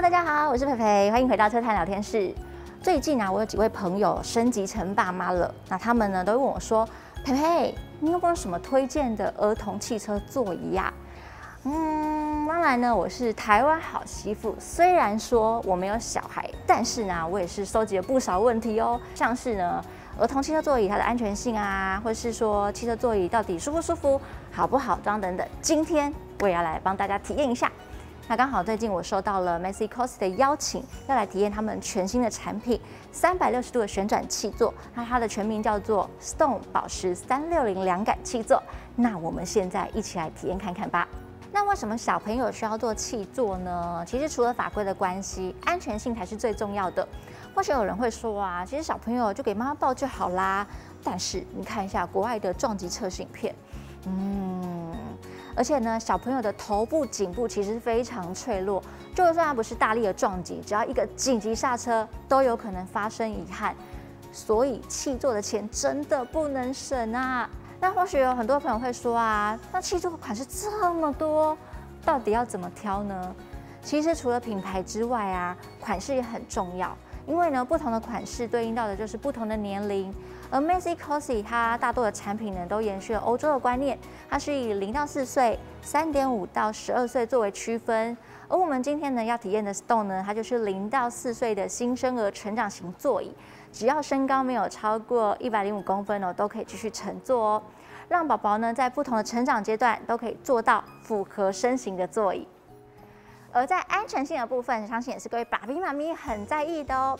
大家好，我是培培，欢迎回到车探聊天室。最近啊，我有几位朋友升级成爸妈了，那他们呢都问我说：“培培，你有没有什么推荐的儿童汽车座椅呀？”嗯，当然呢，我是台湾好媳妇。虽然说我没有小孩，但是呢，我也是收集了不少问题哦，像是呢，儿童汽车座椅它的安全性啊，或是说汽车座椅到底舒不舒服、好不好装等等。今天我也要来帮大家体验一下。那刚好最近我收到了 Massey Cos 的邀请，要来体验他们全新的产品——三百六十度的旋转气座。那它的全名叫做 Stone 宝石三六零凉感气座。那我们现在一起来体验看看吧。那为什么小朋友需要做气座呢？其实除了法规的关系，安全性才是最重要的。或许有人会说啊，其实小朋友就给妈妈抱就好啦。但是你看一下国外的撞击测试影片，嗯。而且呢，小朋友的头部、颈部其实非常脆弱，就算它不是大力的撞击，只要一个紧急刹车，都有可能发生遗憾。所以气座的钱真的不能省啊！那或许有很多朋友会说啊，那气座款式这么多，到底要怎么挑呢？其实除了品牌之外啊，款式也很重要。因为呢，不同的款式对应到的就是不同的年龄，而 Massey Cosi 它大多的产品呢都延续了欧洲的观念，它是以零到四岁、三点五到十二岁作为区分，而我们今天呢要体验的 Stone 呢，它就是零到四岁的新生儿成长型座椅，只要身高没有超过一百零五公分哦，都可以继续乘坐哦，让宝宝呢在不同的成长阶段都可以做到符合身形的座椅。而在安全性的部分，相信也是各位爸比妈咪很在意的哦。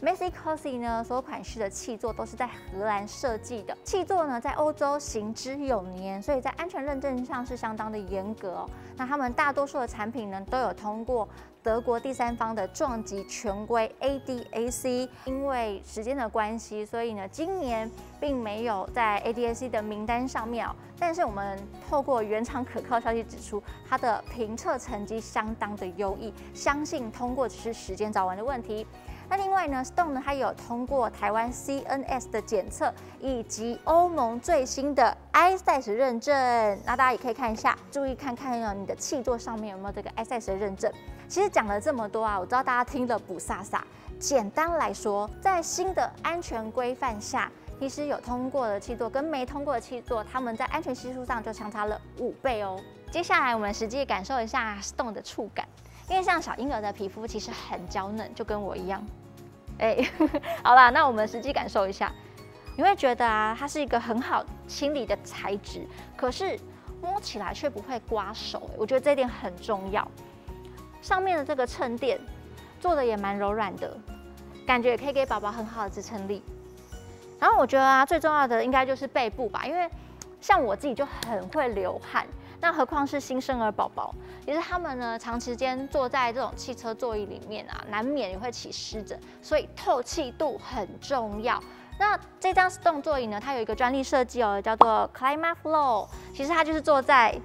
Massey Cosi 呢，所有款式的气座都是在荷兰设计的，气座呢在欧洲行之有年，所以在安全认证上是相当的严格哦。那他们大多数的产品呢，都有通过德国第三方的撞击权威 ADAC。因为时间的关系，所以呢，今年并没有在 ADAC 的名单上面哦。但是我们透过原厂可靠消息指出，它的评测成绩相当的优异，相信通过只是时间早晚的问题。那另外呢，Stone 呢，它有通过台湾 CNS 的检测，以及欧盟最新的 iSize 认证。那大家也可以看一下，注意看看哦，你的气座上面有没有这个 iSize 的认证。其实讲了这么多啊，我知道大家听了不飒飒。简单来说，在新的安全规范下，其实有通过的气座跟没通过的气座，他们在安全系数上就相差了五倍哦。接下来我们实际感受一下 Stone 的触感。因为像小婴儿的皮肤其实很娇嫩，就跟我一样。哎，好啦，那我们实际感受一下，你会觉得啊，它是一个很好清理的材质，可是摸起来却不会刮手。我觉得这点很重要。上面的这个衬垫做的也蛮柔软的，感觉也可以给宝宝很好的支撑力。然后我觉得啊，最重要的应该就是背部吧，因为像我自己就很会流汗。那何况是新生儿宝宝，其实他们呢，长时间坐在这种汽车座椅里面啊，难免也会起湿疹，所以透气度很重要。那这张 Stone 座椅呢，它有一个专利设计哦，叫做 Climate Flow，其实它就是坐在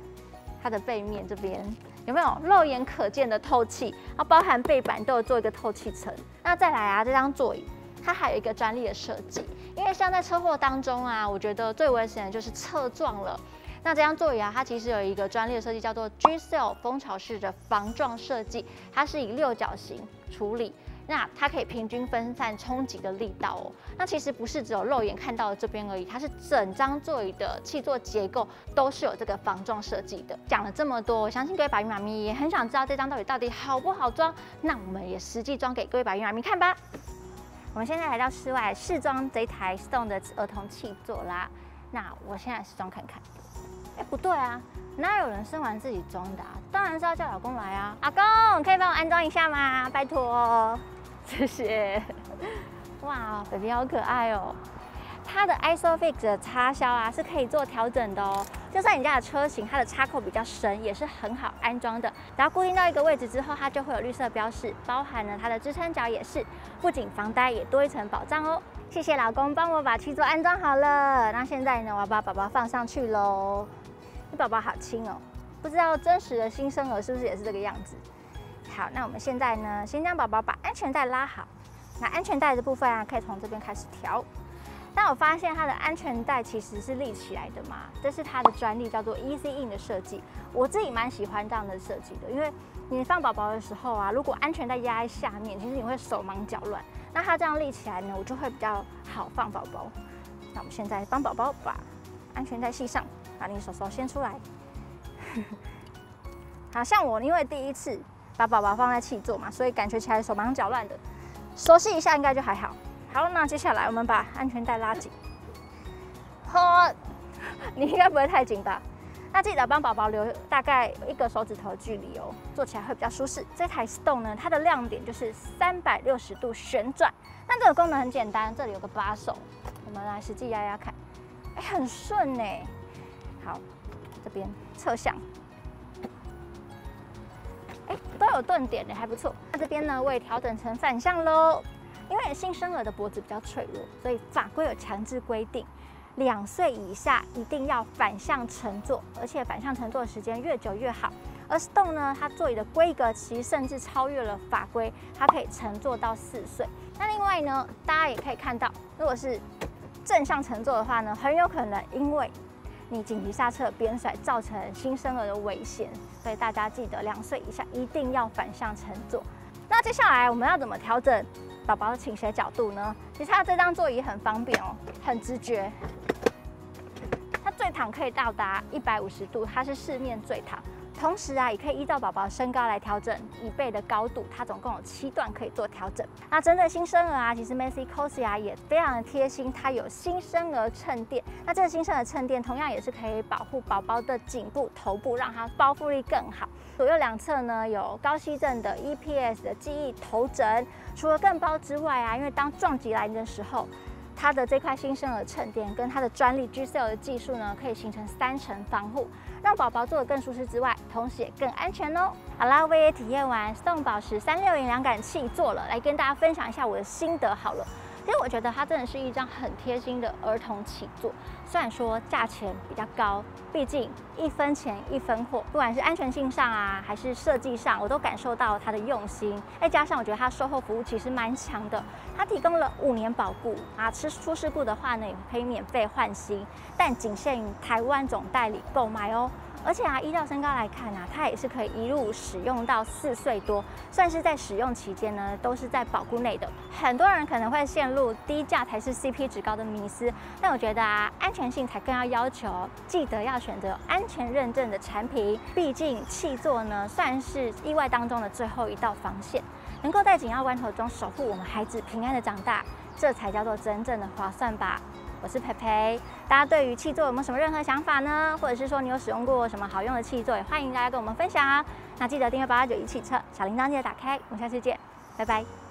它的背面这边，有没有肉眼可见的透气？它包含背板都有做一个透气层。那再来啊，这张座椅它还有一个专利的设计，因为像在车祸当中啊，我觉得最危险的就是侧撞了。那这张座椅啊，它其实有一个专利的设计，叫做 G Cell 蜂巢式的防撞设计，它是以六角形处理，那它可以平均分散冲击的力道哦。那其实不是只有肉眼看到的这边而已，它是整张座椅的气座结构都是有这个防撞设计的。讲了这么多，我相信各位白云妈咪也很想知道这张到底到底好不好装，那我们也实际装给各位白云妈咪看吧。我们现在来到室外试装这台 Stone 的儿童气座啦，那我现在试装看看。哎，不对啊，哪有人生完自己装的啊？当然是要叫老公来啊！阿公，可以帮我安装一下吗？拜托，谢谢。哇，baby 好可爱哦！它的 ISOFIX 的插销啊是可以做调整的哦。就算你家的车型它的插扣比较深，也是很好安装的。然后固定到一个位置之后，它就会有绿色标示，包含了它的支撑脚也是，不仅防呆，也多一层保障哦。谢谢老公帮我把气座安装好了。那现在呢，我要把宝宝放上去喽。宝宝好轻哦，不知道真实的新生儿是不是也是这个样子？好，那我们现在呢，先将宝宝把安全带拉好。那安全带的部分啊，可以从这边开始调。但我发现它的安全带其实是立起来的嘛，这是它的专利，叫做 Easy In 的设计。我自己蛮喜欢这样的设计的，因为你放宝宝的时候啊，如果安全带压在下面，其实你会手忙脚乱。那它这样立起来呢，我就会比较好放宝宝。那我们现在帮宝宝把安全带系上，把你手手伸出来。好像我因为第一次把宝宝放在气座嘛，所以感觉起来手忙脚乱的。熟悉一下应该就还好。好，那接下来我们把安全带拉紧。好，你应该不会太紧吧？那记得帮宝宝留大概一个手指头距离哦，坐起来会比较舒适。这台 Stone 呢，它的亮点就是三百六十度旋转。那这个功能很简单，这里有个把手，我们来实际压压看，哎，很顺呢。好，这边侧向，哎，都有顿点的，还不错。那这边呢，我也调整成反向喽，因为新生儿的脖子比较脆弱，所以法规有强制规定。两岁以下一定要反向乘坐，而且反向乘坐的时间越久越好。而 Stone 呢，它座椅的规格其实甚至超越了法规，它可以乘坐到四岁。那另外呢，大家也可以看到，如果是正向乘坐的话呢，很有可能因为你紧急刹车边甩，造成新生儿的危险。所以大家记得，两岁以下一定要反向乘坐。那接下来我们要怎么调整宝宝的倾斜角度呢？其实它这张座椅很方便哦，很直觉。它最躺可以到达一百五十度，它是四面最躺。同时啊，也可以依照宝宝身高来调整椅背的高度，它总共有七段可以做调整。那针对新生儿啊，其实 Macy Cosi 啊也非常的贴心，它有新生儿衬垫。那这个新生儿衬垫同样也是可以保护宝宝的颈部、头部，让它包覆力更好。左右两侧呢有高吸震的 EPS 的记忆头枕，除了更包之外啊，因为当撞击来临的时候。它的这块新生儿衬垫跟它的专利 GCL 的技术呢，可以形成三层防护，让宝宝坐得更舒适之外，同时也更安全哦。好啦，我也体验完 Stone 宝石三六零凉感器座了，来跟大家分享一下我的心得好了。其实我觉得它真的是一张很贴心的儿童起座，虽然说价钱比较高，毕竟一分钱一分货，不管是安全性上啊，还是设计上，我都感受到它的用心。再加上我觉得它售后服务其实蛮强的，它提供了五年保固啊，出出事故的话呢，也可以免费换新，但仅限于台湾总代理购买哦。而且啊，依照身高来看啊，它也是可以一路使用到四岁多，算是在使用期间呢，都是在保固内的。很多人可能会陷入低价才是 CP 值高的迷思，但我觉得啊，安全性才更要要求，记得要选择安全认证的产品。毕竟气座呢，算是意外当中的最后一道防线，能够在紧要关头中守护我们孩子平安的长大，这才叫做真正的划算吧。我是培培，大家对于气座有没有什么任何想法呢？或者是说你有使用过什么好用的气座，也欢迎大家跟我们分享啊！那记得订阅八八九一汽车，小铃铛记得打开，我们下次见，拜拜。